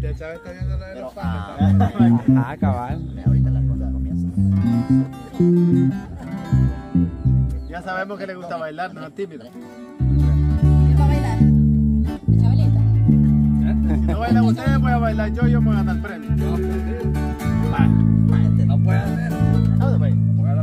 Ya sabes, está viendo la de Pero, los ah, panes. Ah, cabal. ahorita la cosa comienza. Ya sabemos que le gusta bailar, no es tímido. ¿Quién va a bailar? Si no bailan ustedes, voy a bailar yo y yo me voy a ganar el premio. No puede hacer. ¿A dónde va a ir? Ponga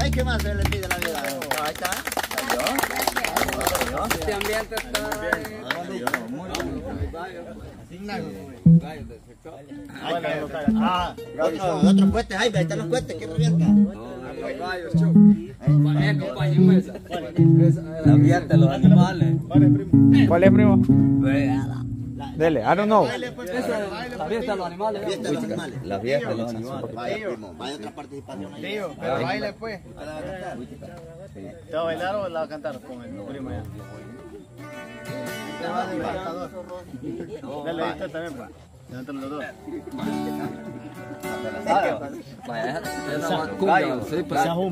Ay, ¿qué más se le pide la vida? Ahí está. Este ambiente está... Ah, otro, otro cohete, ay, ahí están los. El ambiente, los animales. ¿Cuál es, primo? Dele, I don't know. La fiesta de los animales. Fiesta de los animales. La fiesta de los animales. Vaya, primo, vaya otra participación. Tío, pero baile pues. ¿Te va a bailar o la va a cantar con el primo ya? Dale, esto también, pa. Levántalo los dos. Vaya, es la más cumbia, sí, pero...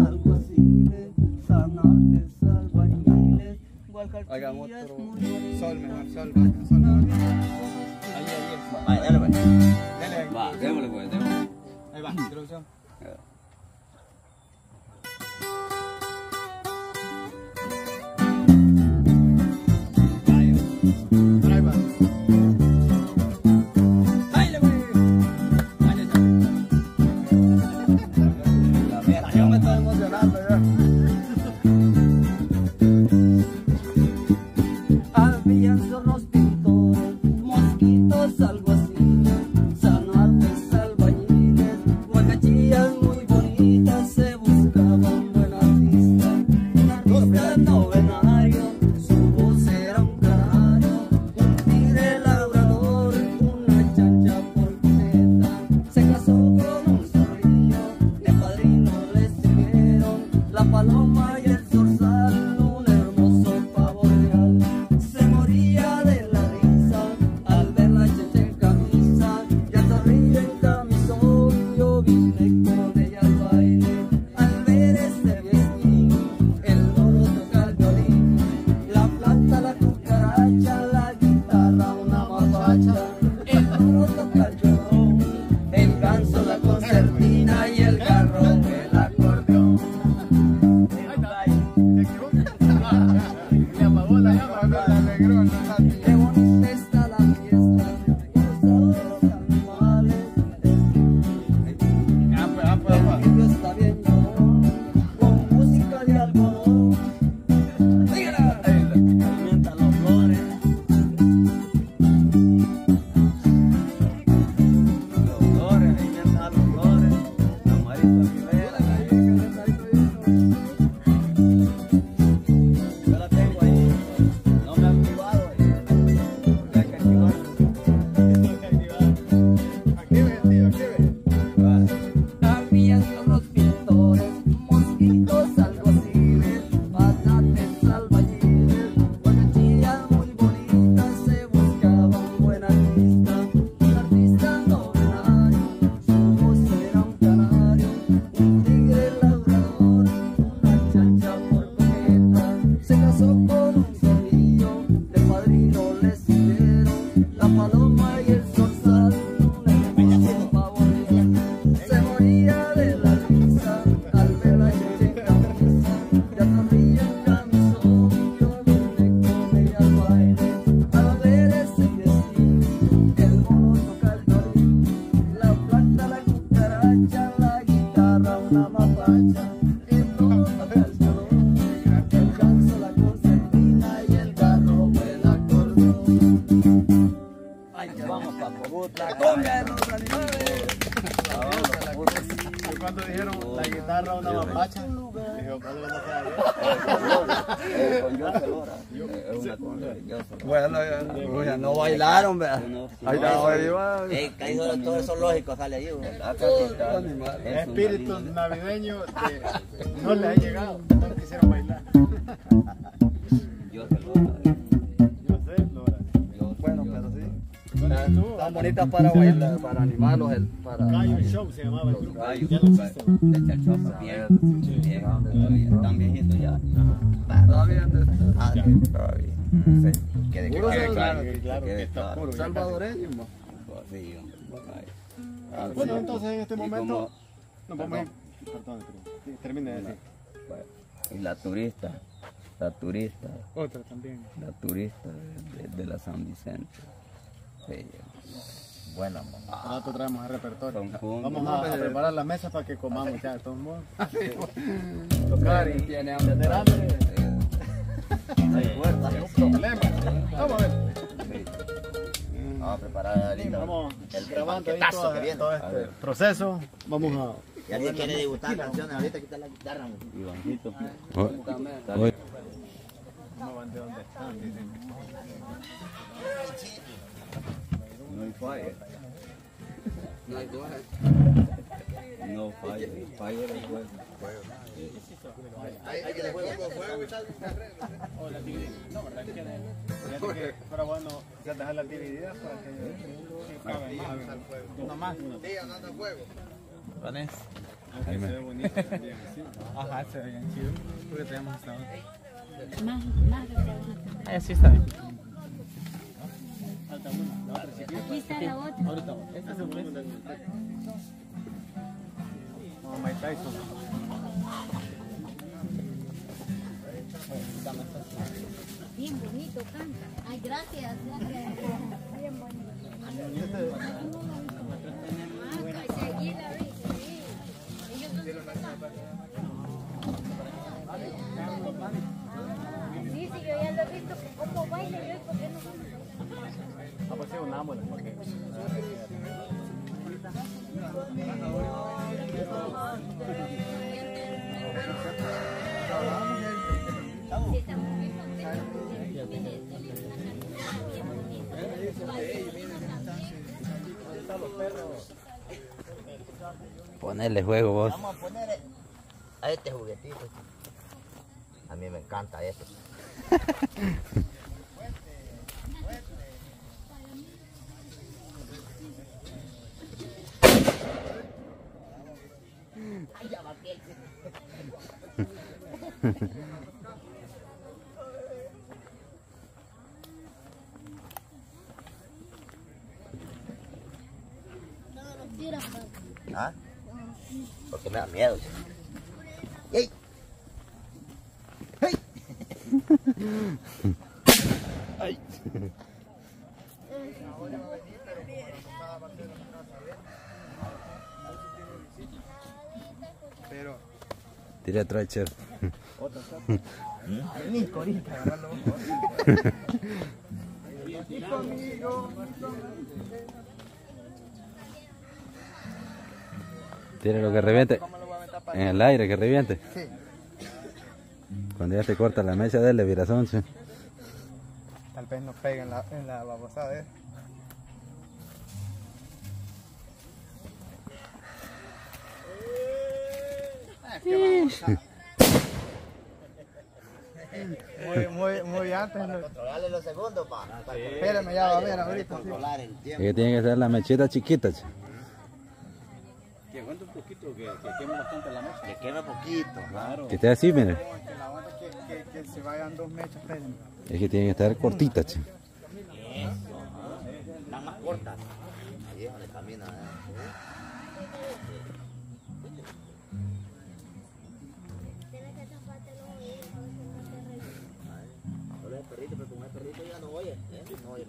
algo así de sanantes, albañiles, Hagamos otro. Sol mejor, sol, vaya, sol. Vaya, dale, pues. Dale, ahí. Va, démosle pues, démosle. Ahí va, introducción. Le apagó la llama. Le alegró, no la Bueno, ya, ya no bailaron, vea. Ahí está, ahí va. Ey, que ahí todo, todo eso lógico sale ahí. espíritu navideño de- no le ha llegado, no quisieron bailar. Están bonitas para bailar, para animarlos, el- para... Gallo Show se llamaba el grupo. Gallo, Ya bien. Están viejitos ya. Todavía Ah, de salvadoreño. Bueno, entonces en este momento nos de decir. Y la turista, la turista, Otra también. la turista de la San Vicente. Buena, mamá. Al rato traemos el repertorio. Vamos a, a preparar la mesa para que comamos ya de todos modos. Tocar y Tiene hambre. tener hambre. Hay fuerza. No problema. Vamos a ver. Vamos a preparar linda. Vamos el grabando ahí todo, que viene. todo este proceso. Vamos a. Y alguien quiere degustar canciones, ahorita quita la guitarra. Ivancito. No hay fire. No hay duda. No fire. Fire es bueno. Fíjate que fuera bueno ya dejarlas divididas para que caben más. Una más. Vanessa. Aunque se ve bonito también. sí. Ajá, se ve bien chido. Porque tenemos. Más, más de Eh, sí está bien. Aquí está la otra. Como Mike Tyson. Bien bonito canta. Ay, gracias. gracias. Bien bonito. Ponele juego vos. Vamos a poner a este juguetito. A mí me encanta este. ¿Ah? Porque me da miedo. ¡Ey! ¡Ey! ¡Ay! Tira atrás, chef. Tira lo que reviente. En el aire, que reviente. Cuando ya te corta la mecha, dale virazón. Tal vez nos pegue en la, en la babosada. ¿eh? Qué babosada. Muy, muy, muy antes. ¿no? Controlarle los segundos, pa. Espérame, ya va a ver ahorita. sí. Controlar el Es tiempo. que tiene que ser la mechita chiquita, che. Un poquito, que, que queme bastante la mecha. Que queme poquito. Claro. Que esté así, mire. Que la onda que, que, que se vayan dos mechas, espérenme. Es que tiene que estar cortita, che. Están más cortas. Ahí es donde camina. ¿eh? Perrito, pero con el perrito ya no oye. ¿eh? No oye.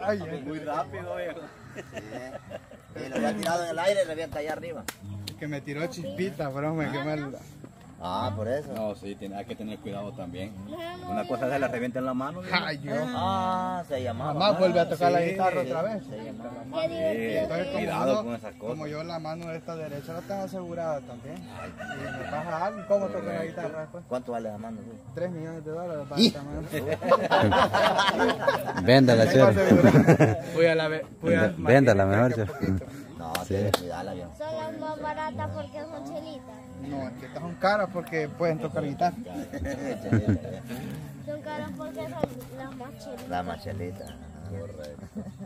Ay, es muy rápido, viejo. Y lo había tirado en el aire y revienta allá arriba. Que me tiró chispita, pero me quemé el... Ah, por eso. No, sí, tiene- hay que tener cuidado también. Una cosa se le revienta en la mano. y- Ay, yo. Ah, se llamaba. Mamá vuelve a tocar la Sí, guitarra sí, otra vez. Se llamaba. Entonces, como Cuidado yo- con esas cosas. Como yo la mano de esta derecha la tengo asegurada también. Y me pasa algo, ¿cómo toco la guitarra después? ¿Cuánto vale la mano? tú? 3 millones de dólares para esta mano. Véndala, a Véndala mejor, chef. No, que cuidarla bien. Son las más baratas porque son chelitas. No, es que estas son caras porque pueden tocar guitarra. Son caras porque son las más chelitas. La machelita. Correcto.